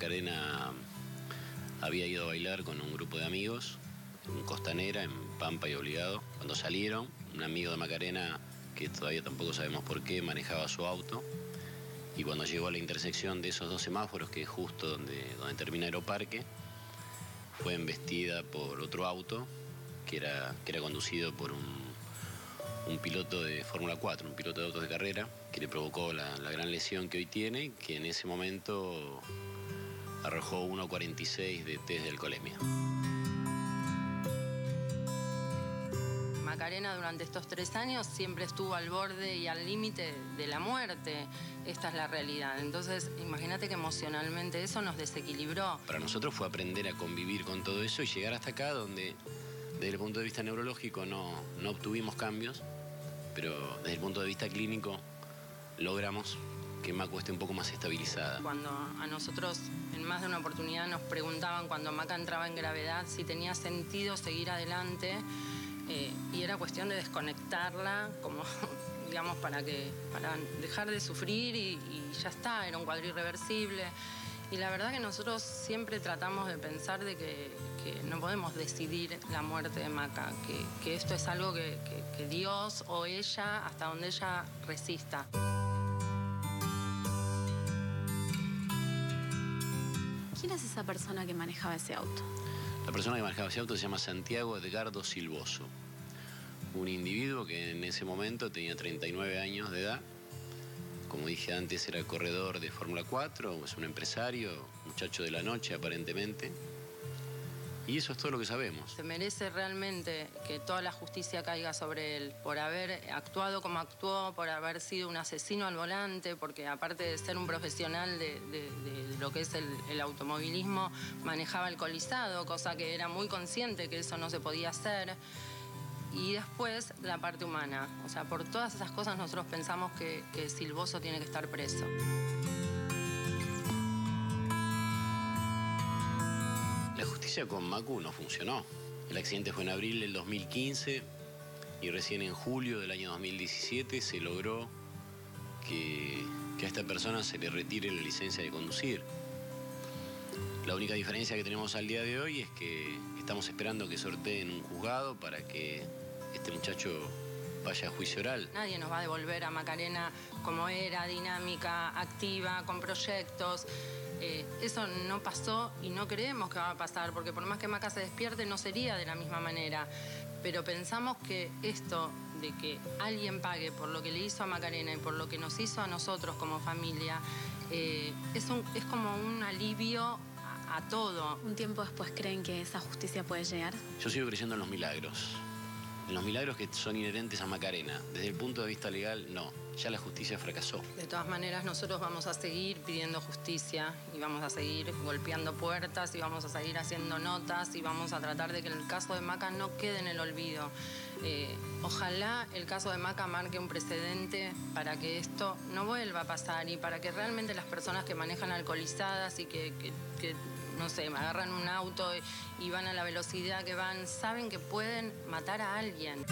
Macarena había ido a bailar con un grupo de amigos en Costanera, en Pampa y Obligado. Cuando salieron, un amigo de Macarena, que todavía tampoco sabemos por qué, manejaba su auto. Y cuando llegó a la intersección de esos dos semáforos, que es justo donde, donde termina Aeroparque, fue embestida por otro auto que era, que era conducido por un, piloto de Fórmula 4, un piloto de autos de carrera, que le provocó la gran lesión que hoy tiene, que en ese momento arrojó 1.46 de test de alcoholemia. Macarena durante estos tres años siempre estuvo al borde y al límite de la muerte. Esta es la realidad. Entonces, imagínate que emocionalmente eso nos desequilibró. Para nosotros fue aprender a convivir con todo eso y llegar hasta acá donde, desde el punto de vista neurológico, no, no obtuvimos cambios, pero desde el punto de vista clínico logramos que Maco esté un poco más estabilizada. Cuando a nosotros en más de una oportunidad nos preguntaban cuando Maca entraba en gravedad si tenía sentido seguir adelante eh, y era cuestión de desconectarla como digamos para que para dejar de sufrir y, y ya está, era un cuadro irreversible. Y la verdad que nosotros siempre tratamos de pensar de que, que no podemos decidir la muerte de Maca, que, que esto es algo que, que- Dios o ella, hasta donde ella resista. ¿Quién es esa persona que manejaba ese auto? La persona que manejaba ese auto se llama Santiago Edgardo Silvoso, un individuo que en ese momento tenía 39 años de edad. Como dije antes, era corredor de Fórmula 4, es un empresario, muchacho de la noche aparentemente. Y eso es todo lo que sabemos. Se merece realmente que toda la justicia caiga sobre él por haber actuado como actuó, por haber sido un asesino al volante, porque aparte de ser un profesional de, lo que es el, automovilismo, manejaba alcoholizado, cosa que era muy consciente que eso no se podía hacer. Y después la parte humana. O sea, por todas esas cosas nosotros pensamos que, que Silvoso tiene que estar preso. Con Macu no funcionó. El accidente fue en abril del 2015 y recién en julio del año 2017 se logró que, que a esta persona se le retire la licencia de conducir. La única diferencia que tenemos al día de hoy es que estamos esperando que sorteen un juzgado para que este muchacho vaya a juicio oral. Nadie nos va a devolver a Macarena como era, dinámica, activa, con proyectos. Eh, eso no pasó y no creemos que va a pasar, porque por más que Maca se despierte no sería de la misma manera. Pero pensamos que esto de que alguien pague por lo que le hizo a Macarena y por lo que nos hizo a nosotros como familia, eh, es, un- es como un alivio a- a todo. ¿Un tiempo después creen que esa justicia puede llegar? Yo sigo creyendo en los milagros. En los milagros que son inherentes a Macarena. Desde el punto de vista legal, no. Ya la justicia fracasó. De todas maneras, nosotros vamos a seguir pidiendo justicia y vamos a seguir golpeando puertas y vamos a seguir haciendo notas y vamos a tratar de que el caso de Maca no quede en el olvido. Eh, ojalá el caso de Maca marque un precedente para que esto no vuelva a pasar y para que realmente las personas que manejan alcoholizadas y que, no sé, agarran un auto y van a la velocidad que van, saben que pueden matar a alguien.